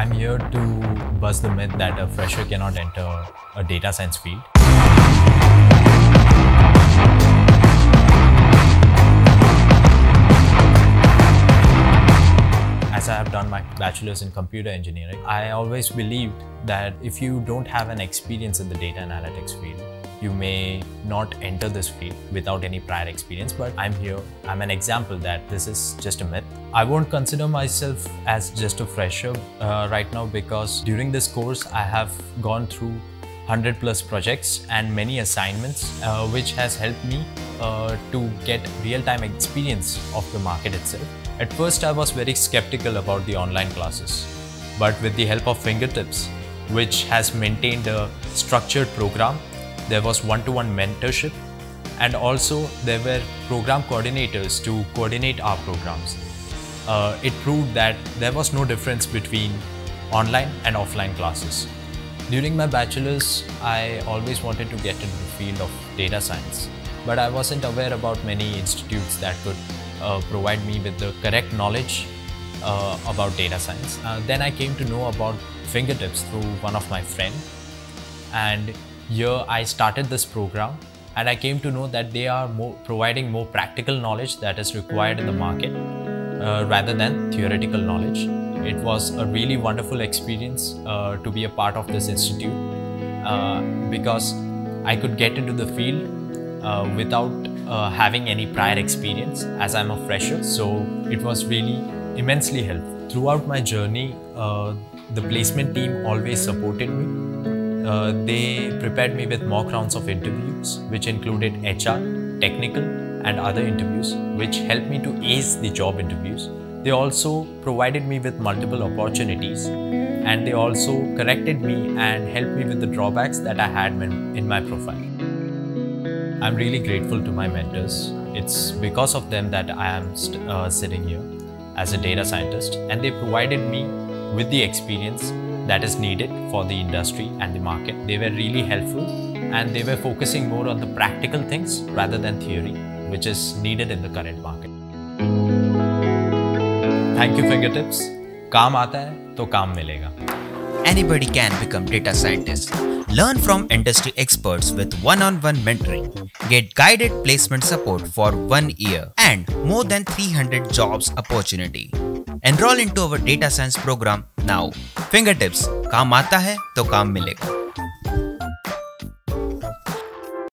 I'm here to bust the myth that a fresher cannot enter a data science field. As I have done my bachelor's in computer engineering, I always believed that if you don't have an experience in the data analytics field, you may not enter this field without any prior experience, but I'm here. I'm an example that this is just a myth. I won't consider myself as just a fresher uh, right now because during this course, I have gone through 100 plus projects and many assignments, uh, which has helped me uh, to get real-time experience of the market itself. At first, I was very skeptical about the online classes, but with the help of Fingertips, which has maintained a structured program there was one-to-one mentorship and also there were program coordinators to coordinate our programs. Uh, it proved that there was no difference between online and offline classes. During my bachelor's, I always wanted to get into the field of data science, but I wasn't aware about many institutes that could uh, provide me with the correct knowledge uh, about data science. Uh, then I came to know about fingertips through one of my friend and here I started this program and I came to know that they are more, providing more practical knowledge that is required in the market uh, rather than theoretical knowledge. It was a really wonderful experience uh, to be a part of this institute uh, because I could get into the field uh, without uh, having any prior experience as I'm a fresher. So it was really immensely helpful. Throughout my journey, uh, the placement team always supported me uh, they prepared me with mock rounds of interviews, which included HR, technical, and other interviews, which helped me to ace the job interviews. They also provided me with multiple opportunities and they also corrected me and helped me with the drawbacks that I had in my profile. I'm really grateful to my mentors. It's because of them that I am uh, sitting here as a data scientist and they provided me with the experience that is needed for the industry and the market. They were really helpful and they were focusing more on the practical things rather than theory, which is needed in the current market. Thank you fingertips. काम आता है तो काम मिलेगा. Anybody can become data scientist. Learn from industry experts with one-on-one mentoring. Get guided placement support for one year and more than 300 jobs opportunity. Enrol into our data science programme now finger tips काम आता है तो काम मिलेगा।